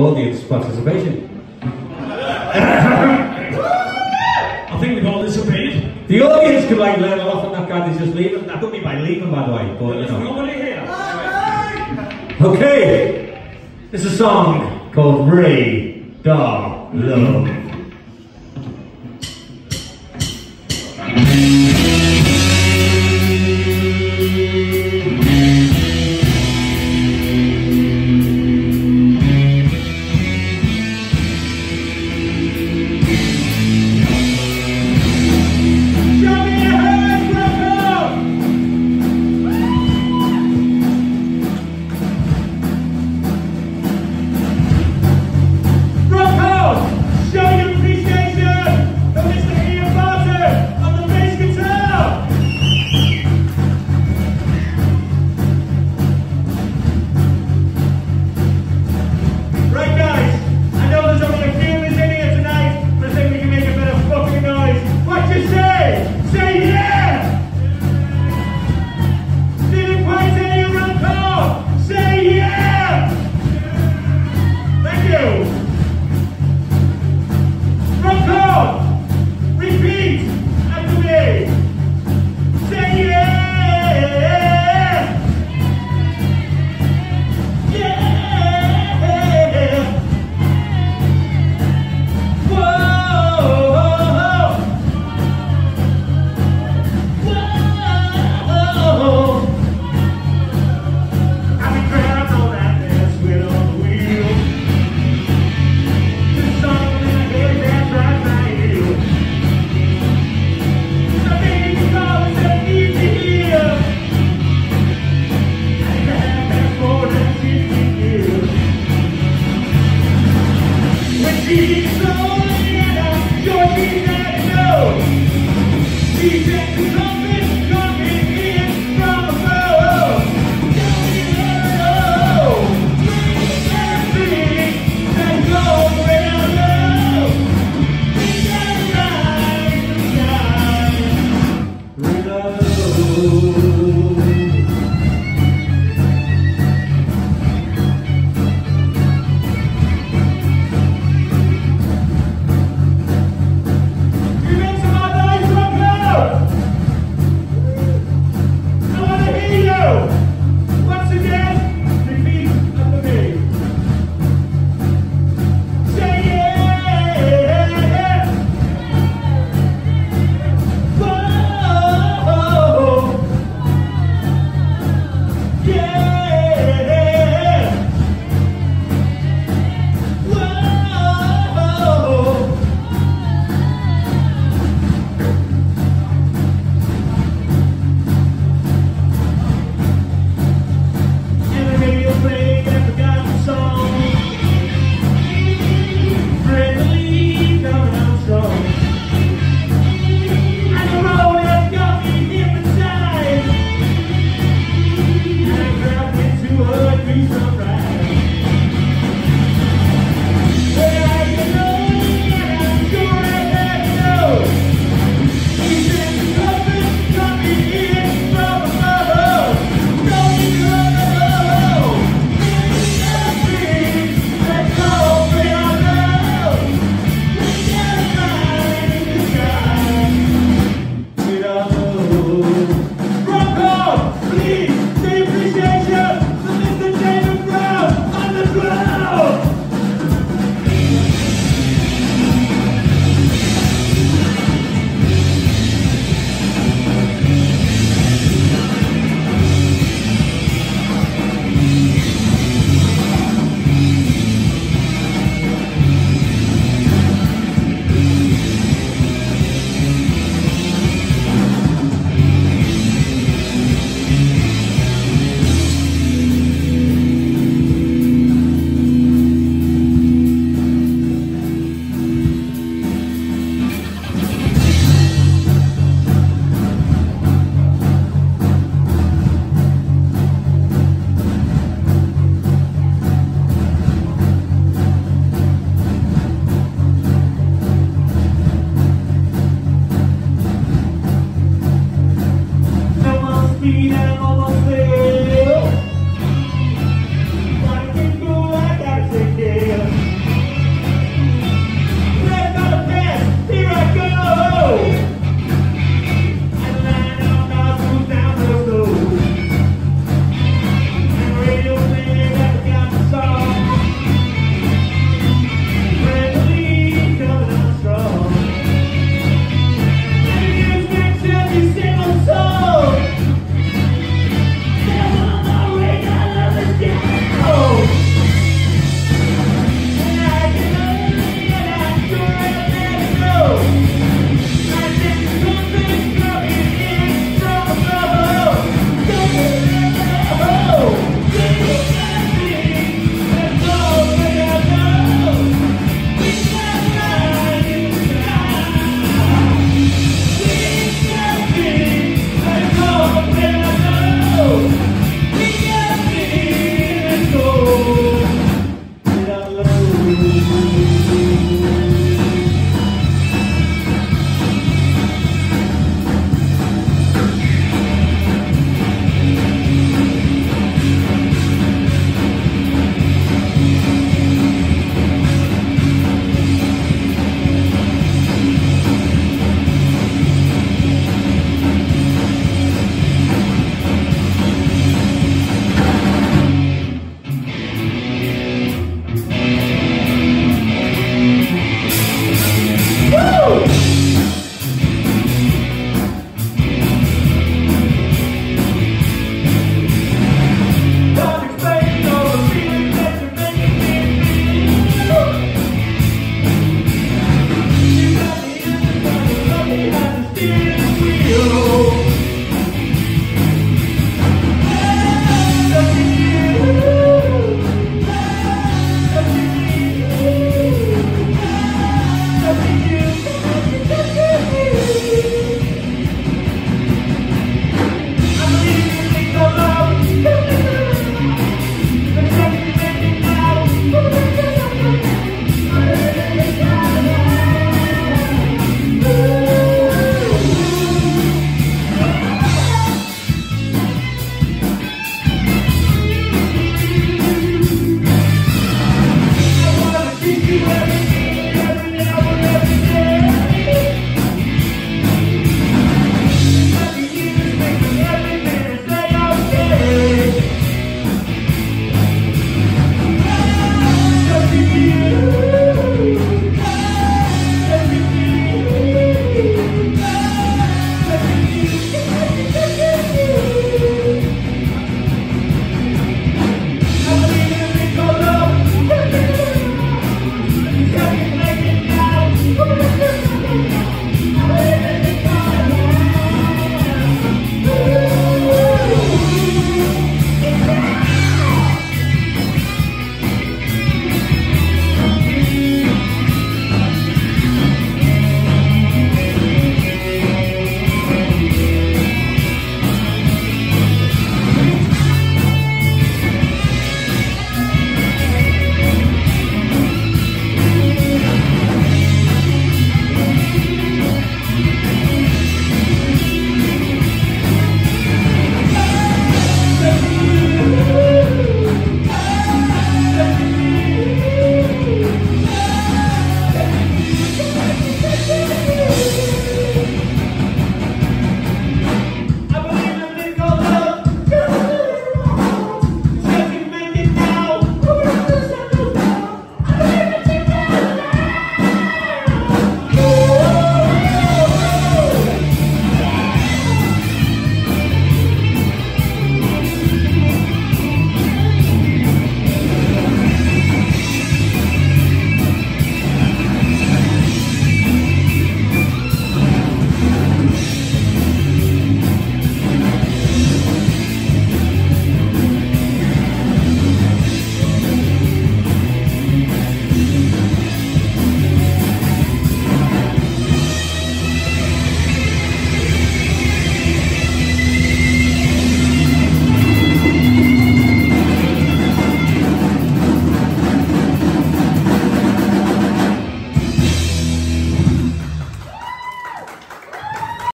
audience participation. I think we've all disappeared. The audience could like learn a lot from that guy that's just leaving. I don't mean by leaving, by the way, but you know. nobody here. Okay, it's a song called Ray Da Love.